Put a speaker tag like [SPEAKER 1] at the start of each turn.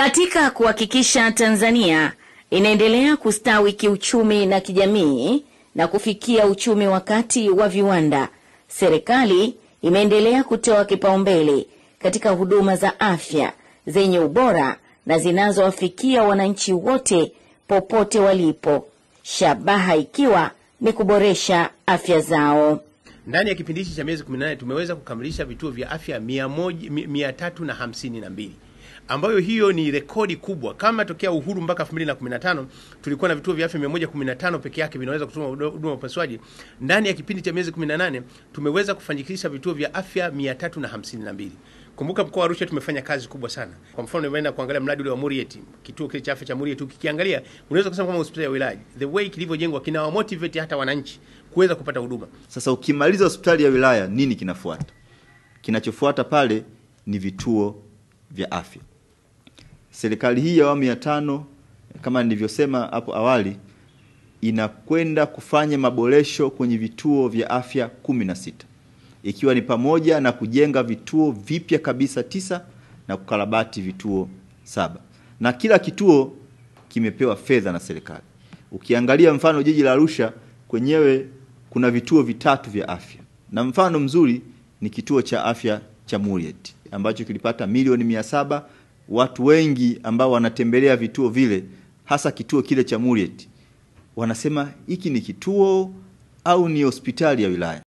[SPEAKER 1] Katika kuhakikisha Tanzania inaendelea kustawi kiuchumi na kijamii na kufikia uchumi wa kati wa viwanda, serikali imeendelea kutoa kipaumbele katika huduma za afya zenye ubora na zinazowafikia wananchi wote popote walipo, shabaha ikiwa ni kuboresha afya zao.
[SPEAKER 2] Ndani ya kipindi hichi cha miezi 18 tumeweza kukamilisha vituo vya afya 352 ambayo hiyo ni rekodi kubwa. Kama tokea uhuru mpaka 2015 tulikuwa na vituo vya afya 115 peke yake vinaweza kutoa huduma ya upasuaji. Ndani ya kipindi cha miezi 18 tumeweza kufanikisha vituo vya afya 352. Kumbuka mkoa wa Arusha tumefanya kazi kubwa sana. Kwa mfano nimeenda kuangalia mradi ule wa Murieti, kituo kile cha afya cha Murieti, ukikiangalia unaweza kusema kama hospitali ya wilaya, the way kilivyojengwa kina motivate hata wananchi kuweza kupata huduma.
[SPEAKER 3] Sasa ukimaliza hospitali ya wilaya, nini kinafuata? Kinachofuata pale ni vituo vya afya. Serikali hii ya awamu ya tano, kama nilivyosema hapo awali, inakwenda kufanya maboresho kwenye vituo vya afya kumi na sita ikiwa ni pamoja na kujenga vituo vipya kabisa tisa na kukarabati vituo saba na kila kituo kimepewa fedha na serikali. Ukiangalia mfano jiji la Arusha kwenyewe kuna vituo vitatu vya afya, na mfano mzuri ni kituo cha afya cha Muriet ambacho kilipata milioni mia saba. Watu wengi ambao wanatembelea vituo vile, hasa kituo kile cha Muriet, wanasema hiki ni kituo au ni hospitali ya wilaya.